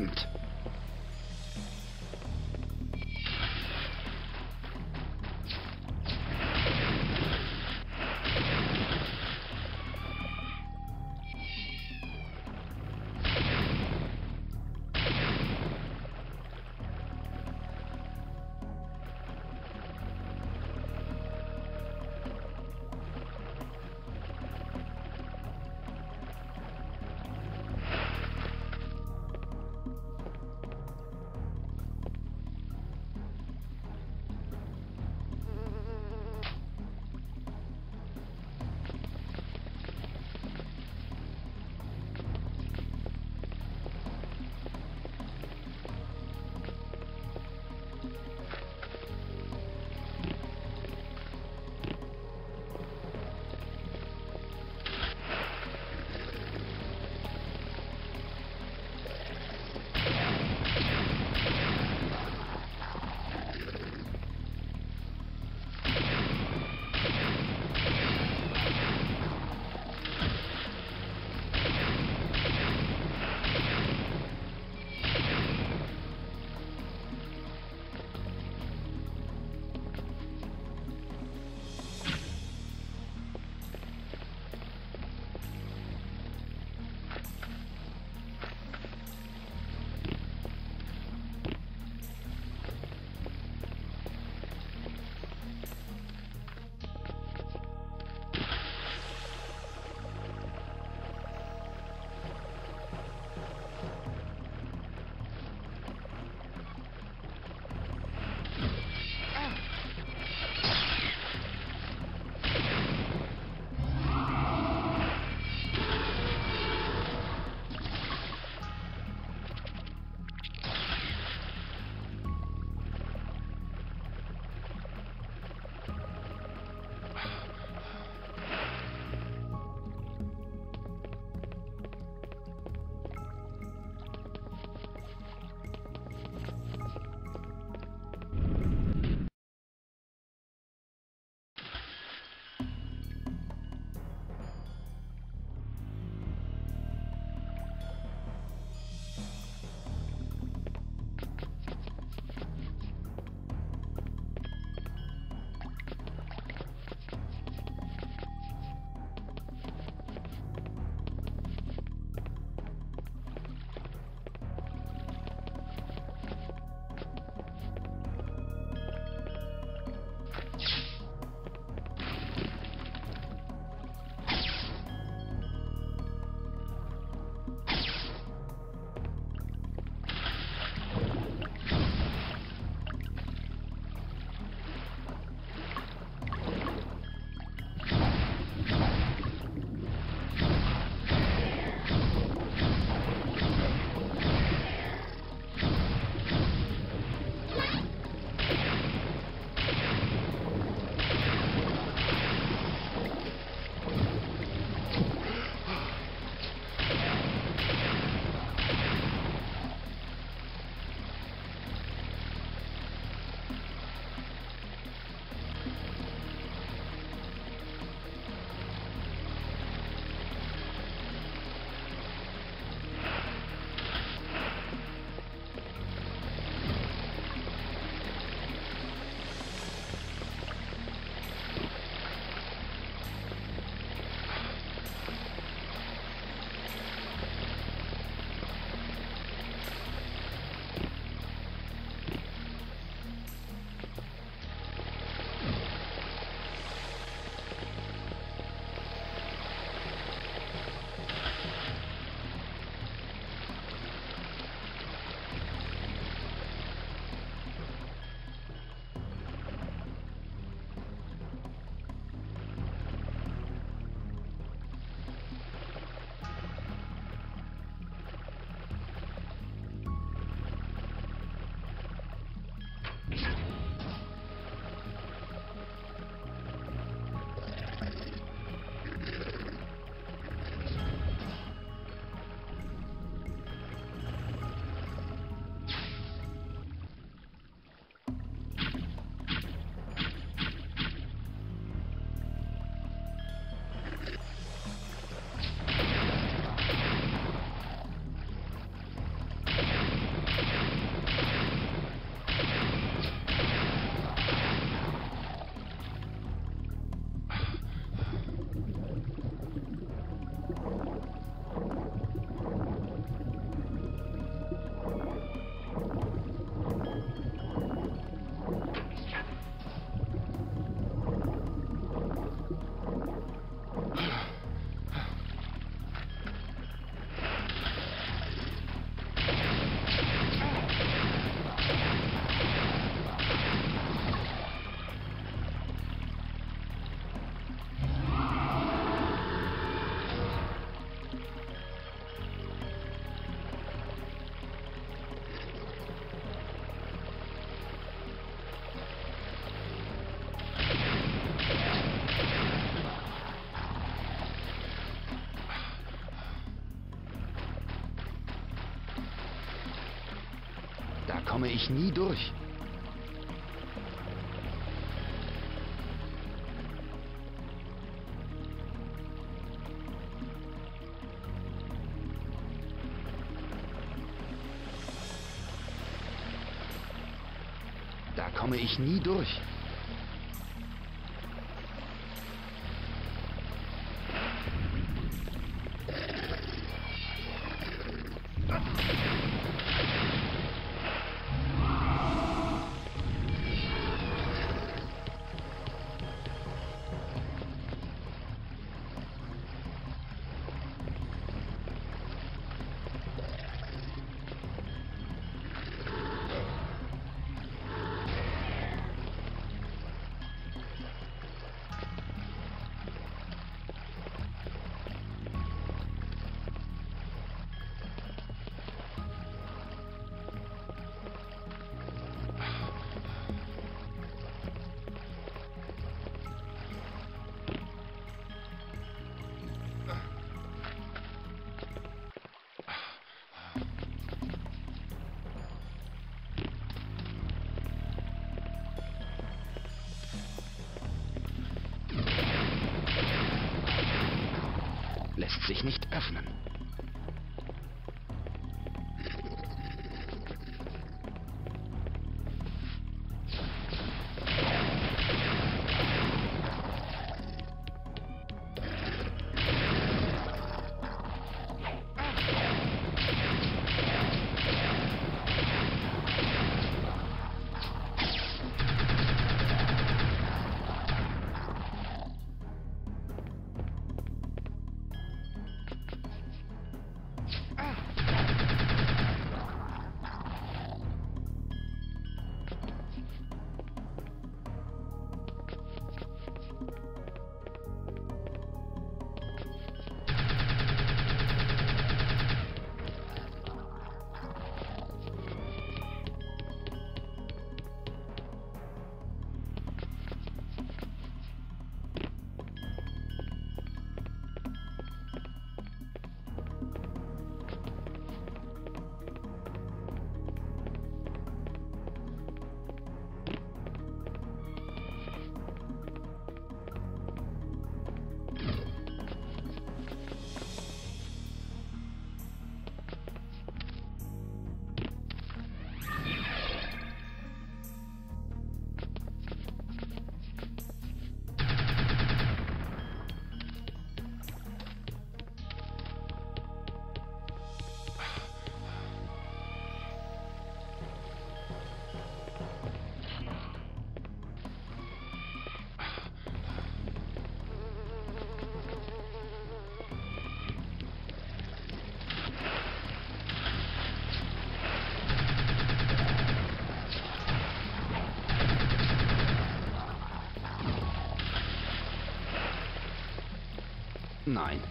Kent. Komme ich nie durch. Da komme ich nie durch. Sich nicht öffnen. Nein.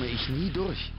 Komme ich nie durch.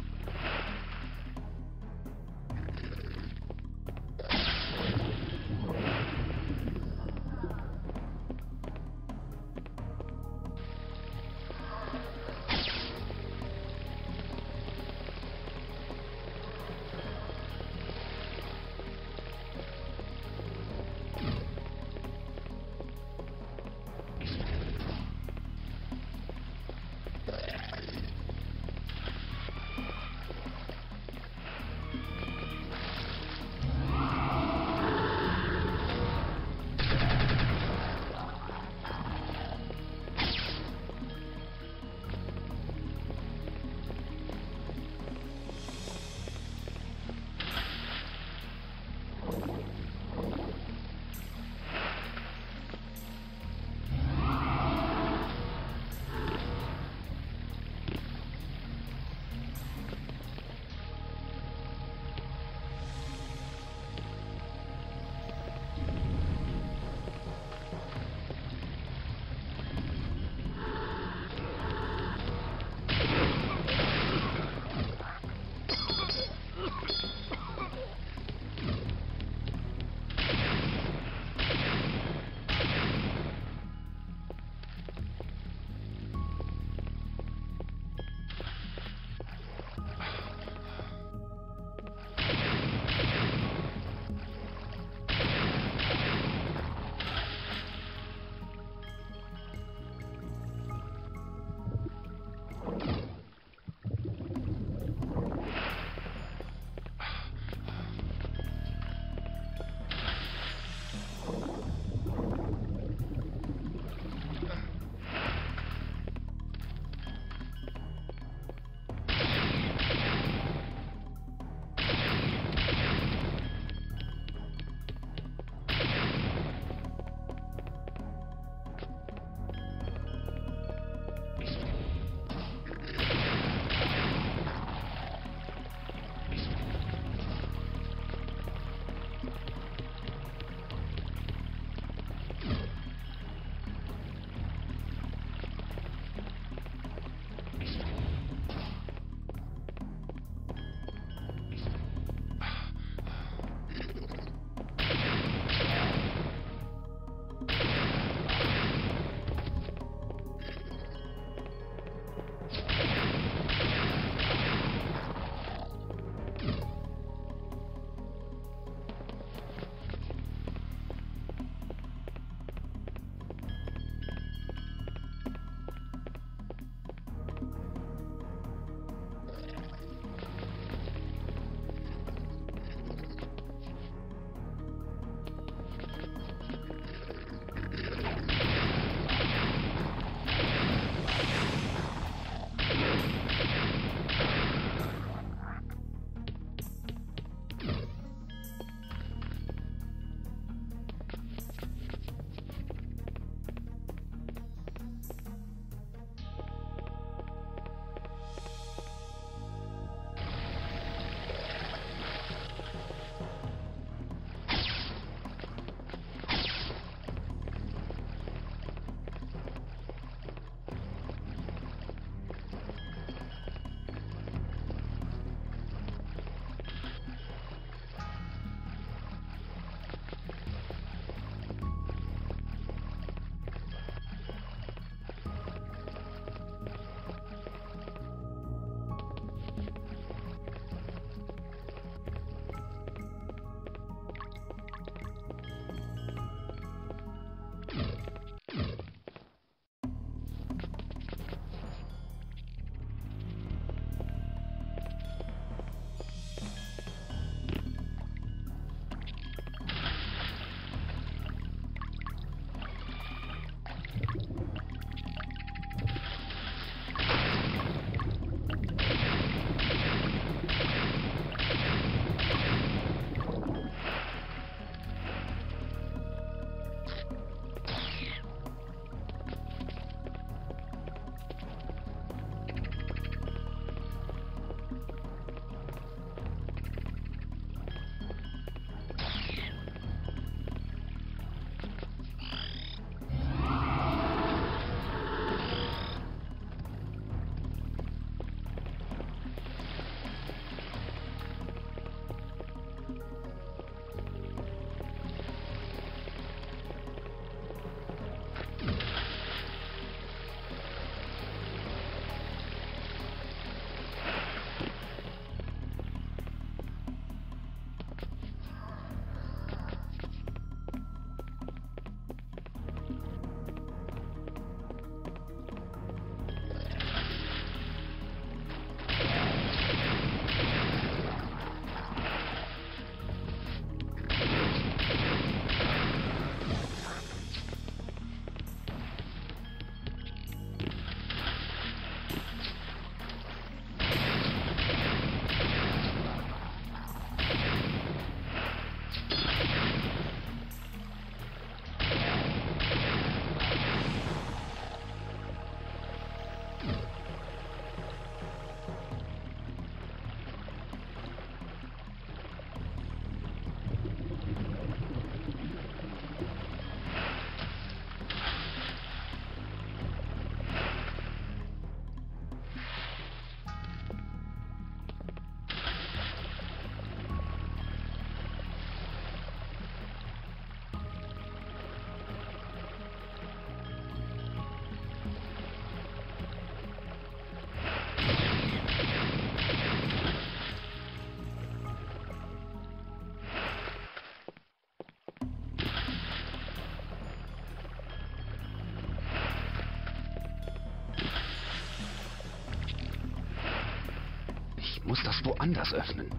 Muss das woanders öffnen.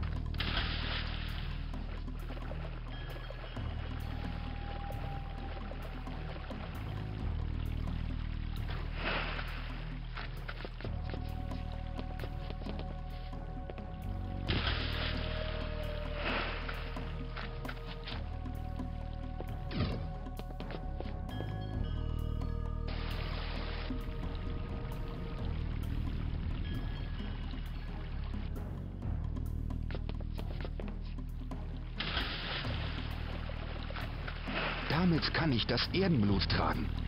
Kann ich das Erdenblut tragen.